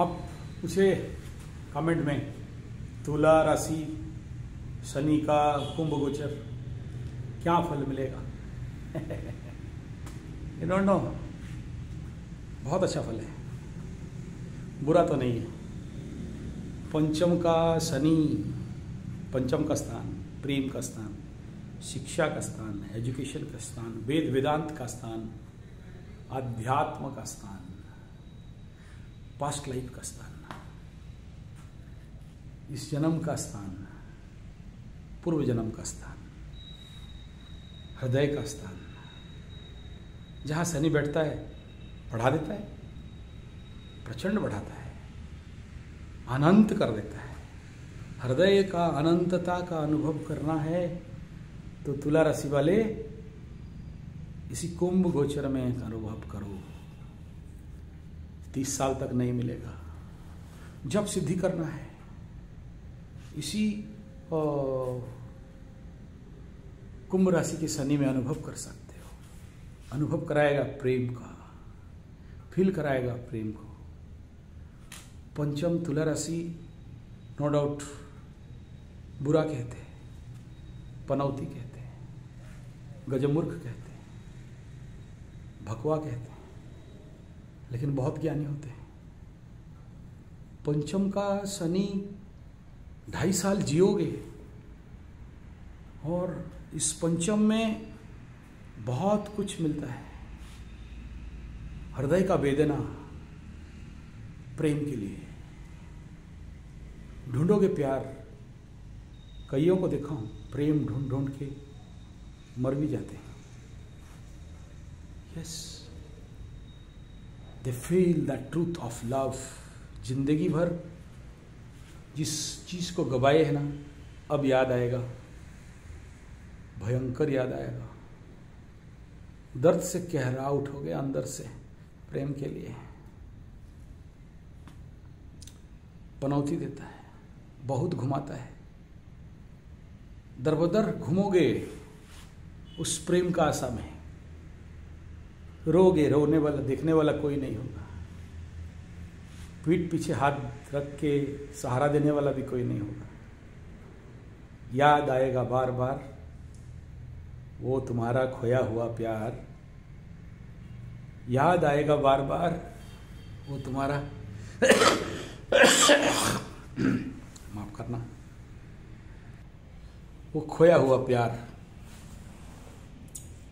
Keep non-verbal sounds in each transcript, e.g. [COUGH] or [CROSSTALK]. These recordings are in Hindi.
आप पूछे कमेंट में, तुला राशि, शनि का कुंभ गोचर, क्या फल मिलेगा? यू डोंट नो बहुत अच्छा फल है। बुरा तो नहीं है। पंचम का शनि, पंचम का स्थान, प्रेम का स्थान, शिक्षा का स्थान एजुकेशन का स्थान, वेद, वेदांत का स्थान अध्यात्म का स्थान पास्ट लाइफ का स्थान। इस जन्म का स्थान, पूर्व जन्म का स्थान, हृदय का स्थान, जहाँ शनि बैठता है, बढ़ा देता है, प्रचंड बढ़ाता है, अनंत कर देता है। हृदय का अनंतता का अनुभव करना है तो तुला राशि वाले, इसी कुंभ गोचर में अनुभव करो। तीस साल तक नहीं मिलेगा। जब सिद्धि करना है। इसी कुंभ राशि के शनि में अनुभव कर सकते हो। अनुभव कराएगा प्रेम का। फील कराएगा प्रेम को। पंचम तुला राशि नो डाउट बुरा कहते हैं। पनौती कहते हैं। गजमूर्ख कहते हैं। भकवा कहते हैं। लेकिन बहुत ज्ञानी होते हैं। पंचम का शनि ढाई साल जियोगे और इस पंचम में बहुत कुछ मिलता है। हृदय का वेदना प्रेम के लिए। ढूंढोगे प्यार, कईयों को देखा हूँ, प्रेम ढूंढ ढूंढ के मर भी जाते हैं। Yes they feel the truth of love ज़िंदगी भर जिस चीज़ को गवाए है ना, अब याद आएगा। भयंकर याद आएगा। दर्द से कहरा उठोगे अंदर से, प्रेम के लिए। पनौती देता है, बहुत घुमाता है। दरबदर घूमोगे, उस प्रेम का आशा में। रोगे, रोने वाला, देखने वाला कोई नहीं होगा। पीठ पीछे हाथ रख के सहारा देने वाला भी कोई नहीं होगा। याद आएगा बार बार वो तुम्हारा खोया हुआ प्यार। याद आएगा बार बार वो तुम्हारा [COUGHS] माफ़ करना। वो खोया हुआ प्यार।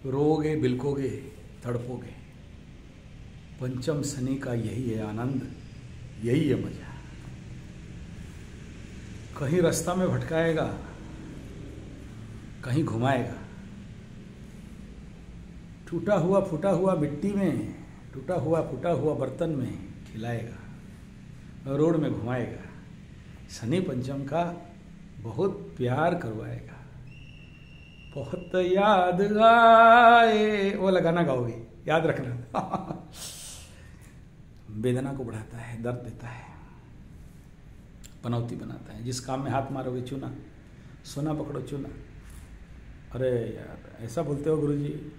रोगे, बिलकोगे तड़पोगे। पंचम शनि का यही है आनंद, यही है मज़ा। कहीं रास्ता में भटकाएगा, कहीं घुमाएगा। टूटा हुआ, फूटा हुआ मिट्टी में, टूटा हुआ, फूटा हुआ बर्तन में खिलाएगा, रोड में घुमाएगा। शनि पंचम का बहुत प्यार करवाएगा। बहुत याद आए। वो लगाना गाओगे, याद रखना। [LAUGHS] वेदना को बढ़ाता है, दर्द देता है, पनौती बनाता है। जिस काम में हाथ मारोगे, चुना, सोना पकड़ो, चुना। अरे यार, ऐसा बोलते हो गुरुजी,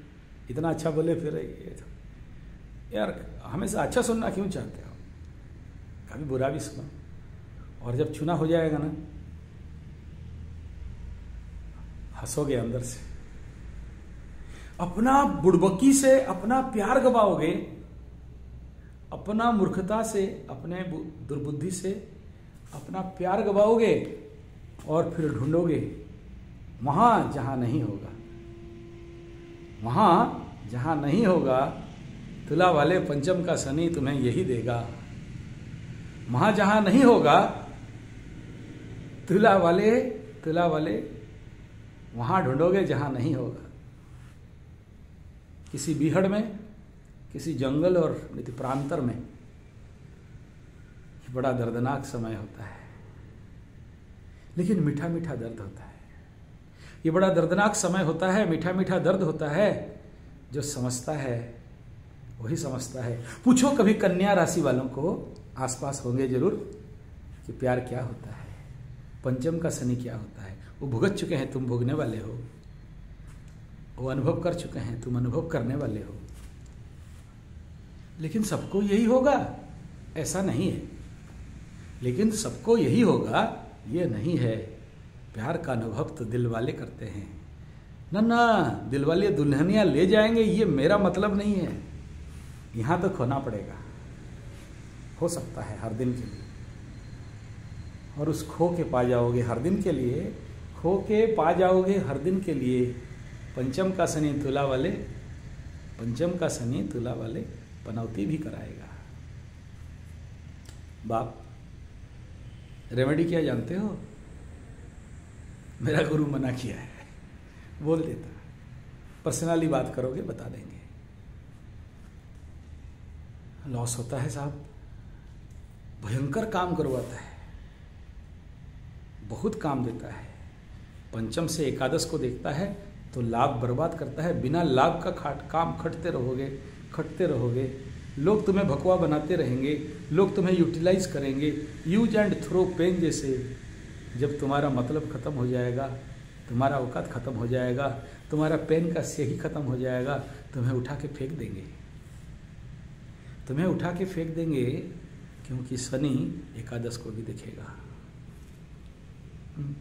इतना अच्छा बोले फिर तो। यार, हमेशा अच्छा सुनना क्यों चाहते हो? कभी बुरा भी सुनो। और जब चुना हो जाएगा ना हंसोगे अंदर से। अपना बुड़बकी से अपना प्यार गवाओगे, अपना मूर्खता से, अपने दुर्बुद्धि से अपना प्यार गवाओगे और फिर ढूंढोगे, वहाँ जहाँ नहीं होगा। वहाँ जहाँ नहीं होगा, तुला वाले पंचम का शनि तुम्हें यही देगा। वहाँ जहाँ नहीं होगा, तुला वाले तुला वाले वहाँ ढूंढोगे जहाँ नहीं होगा। किसी बीहड़ में, किसी जंगल और प्रांतर में बड़ा दर्दनाक समय होता है। लेकिन मीठा मीठा दर्द होता है। ये बड़ा दर्दनाक समय होता है मीठा मीठा दर्द होता है, जो समझता है, वही समझता है। पूछो कभी कन्या राशि वालों को, आसपास होंगे ज़रूर, कि प्यार क्या होता है? पंचम का शनि क्या होता है? वो भुगत चुके हैं, तुम भोगने वाले हो। वो अनुभव कर चुके हैं, तुम अनुभव करने वाले हो। लेकिन सबको यही होगा, ऐसा नहीं है। लेकिन सबको यही होगा, ये नहीं है। प्यार का अनुभव तो दिल वाले करते हैं। ना ना, दिल वाले दुल्हनियाँ ले जाएँगे, ये मेरा मतलब नहीं है। यहाँ तो खोना पड़ेगा। हो सकता है हर दिन के लिए। और उस खो के पा जाओगे हर दिन के लिए खो के पा जाओगे हर दिन के लिए। पंचम का शनि तुला वाले, पंचम का शनि तुला वाले पनौती भी कराएगा। बाप रेमेडी क्या जानते हो? मेरा गुरु मना किया है। बोल देता। पर्सनली बात करोगे, बता देंगे। लॉस होता है साहब। भयंकर काम करवाता है। बहुत काम देता है। पंचम से एकादश को देखता है तो लाभ बर्बाद करता है। बिना लाभ का खाट काम खटते रहोगे खटते रहोगे। लोग तुम्हें भकवा बनाते रहेंगे, लोग तुम्हें यूटिलाइज करेंगे। यूज़ एंड थ्रो पेन जैसे। जब तुम्हारा मतलब ख़त्म हो जाएगा, तुम्हारा औकात ख़त्म हो जाएगा, तुम्हारा पेन का सही ख़त्म हो जाएगा, तुम्हें उठा के फेंक देंगे। तुम्हें उठा के फेंक देंगे, क्योंकि शनि एकादश को भी देखेगा। हम्म।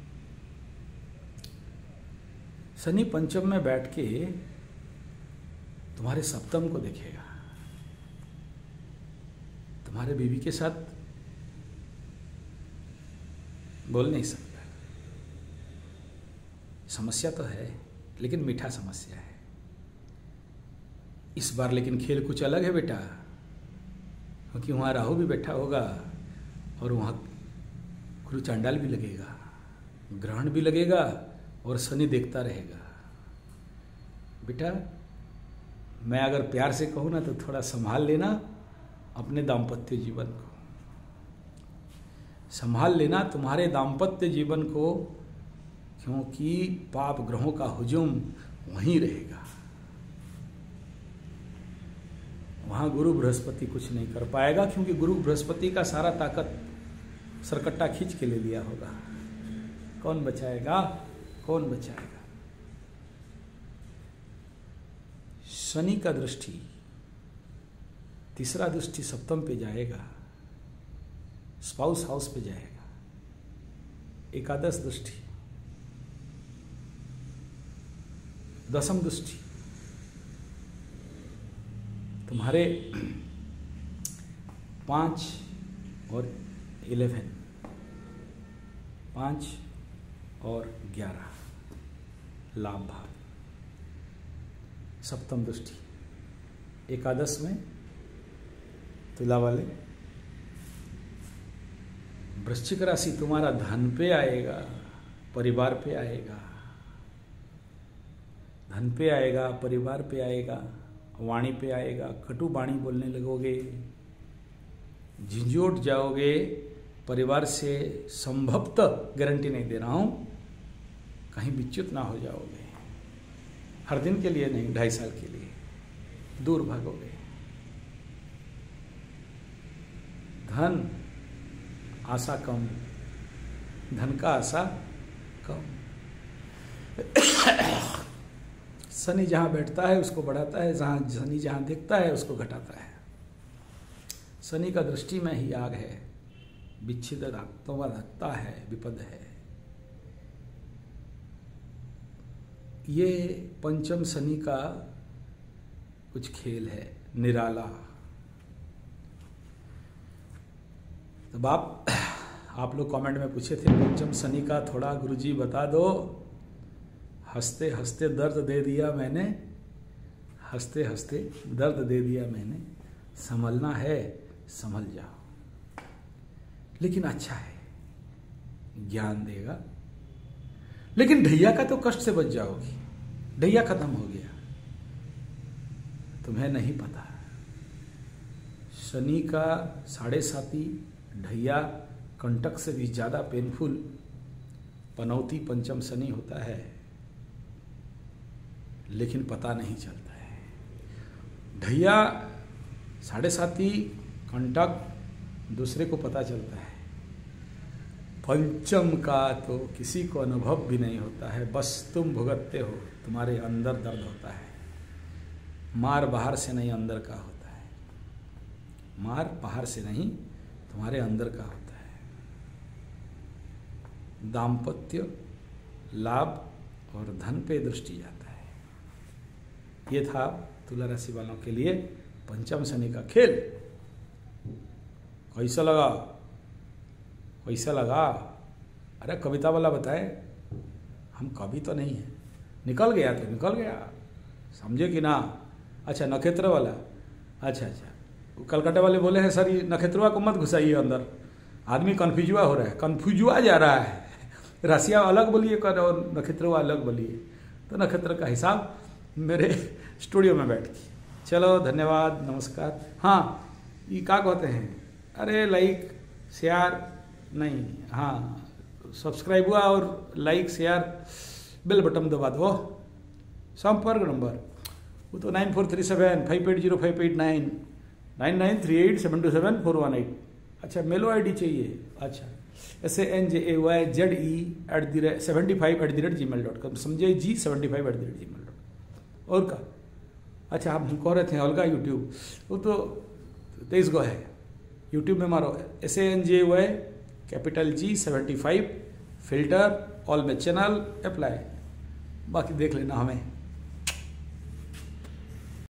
शनि पंचम में बैठ के तुम्हारे सप्तम को देखेगा। तुम्हारे बीवी के साथ बोल नहीं सकता। समस्या तो है, लेकिन मीठा समस्या है। इस बार लेकिन खेल कुछ अलग है बेटा। क्योंकि वहाँ राहु भी बैठा होगा और वहाँ गुरु चांडाल भी लगेगा, ग्रहण भी लगेगा। और शनि देखता रहेगा। बेटा, मैं अगर प्यार से कहूँ ना तो थोड़ा संभाल लेना अपने दाम्पत्य जीवन को। संभाल लेना तुम्हारे दाम्पत्य जीवन को, क्योंकि पाप ग्रहों का हुजूम वहीं रहेगा। वहाँ गुरु बृहस्पति कुछ नहीं कर पाएगा, क्योंकि गुरु बृहस्पति का सारा ताकत सरकट्टा खींच के ले लिया होगा। कौन बचाएगा? कौन बचाएगा? शनि का दृष्टि तीसरा दृष्टि सप्तम पे जाएगा स्पाउस हाउस पे जाएगा, एकादश दृष्टि, दसम दृष्टि। तुम्हारे पाँच और इलेवन, पाँच और ग्यारह। लाभ। भाव सप्तम दृष्टि। एकादश में तुला वाले वृश्चिक राशि तुम्हारा धन पे आएगा, परिवार पे आएगा। धन पे आएगा, परिवार पे आएगा, वाणी पे आएगा, कटु वाणी बोलने लगोगे। झिझोट जाओगे, परिवार से संभवतः गारंटी नहीं दे रहा हूँ। कहीं विच्युत ना हो जाओगे। हर दिन के लिए नहीं, ढाई साल के लिए। दूर भागोगे। धन, आशा कम। धन का आशा कम। शनि जहाँ बैठता है, उसको बढ़ाता है। जहाँ शनि जहाँ देखता है, उसको घटाता है। शनि का दृष्टि में ही आग है। विच्छिद रखता है, विपद है। ये पंचम शनि का कुछ खेल है, निराला। तो बाप आप लोग कमेंट में पूछे थे, पंचम शनि का थोड़ा गुरुजी बता दो। हँसते हँसते दर्द दे दिया मैंने। हँसते हँसते दर्द दे दिया मैंने। संभलना है, संभल जाओ। लेकिन अच्छा है, ज्ञान देगा। लेकिन ढैया का तो कष्ट से बच जाओगी। ढैया खत्म हो गया। तुम्हें नहीं पता। शनि का साढ़े साथी ढैया कंटक से भी ज़्यादा पेनफुल पनौती पंचम शनि होता है, लेकिन पता नहीं चलता है। ढैया साढ़े साथी कंटक दूसरे को पता चलता है। पंचम का तो किसी को अनुभव भी नहीं होता है। बस तुम भुगतते हो, तुम्हारे अंदर दर्द होता है। मार बाहर से नहीं, अंदर का होता है। मार बाहर से नहीं, तुम्हारे अंदर का होता है। दाम्पत्य, लाभ और धन पे दृष्टि जाता है। ये था तुला राशि वालों के लिए पंचम शनि का खेल। कैसा लगा? कैसा लगा। अरे कविता वाला बताए, हम कवि तो नहीं है। निकल गया तो निकल गया। समझे कि ना? अच्छा नक्षत्र वाला। अच्छा अच्छा। कलकत्ता वाले बोले हैं, सर, ये नक्षत्रवा को मत घुसाइए अंदर। आदमी कन्फ्यूजुआ हो रहा है। कन्फ्यूजुआ जा रहा है। राशिया अलग बोलिए, कर, और नक्षत्रवा अलग बोलिए। तो नक्षत्र का हिसाब मेरे स्टूडियो में बैठ के चलो, धन्यवाद, नमस्कार। हाँ ये क्या कहते हैं? अरे, लाइक, शेयर नहीं हाँ सब्सक्राइब हुआ और लाइक शेयर बेल बटन दबा दो। संपर्क नंबर, वो तो nine four three seven five eight zero five eight nine nine nine three eight seven two seven four one eight अच्छा मेलो आईडी चाहिए। अच्छा S A N J A Y Z E at the rate seventy five at the rate Gmail dot com समझे? जी seventy five at the rate Gmail dot और का? अच्छा आप कह रहे थे अलगा यूट्यूब वो तो तेईस गो है। यूट्यूब में मारो S A N J Y capital G seventy five filter all में चैनल अप्लाई। बाकी देख लेना हमें।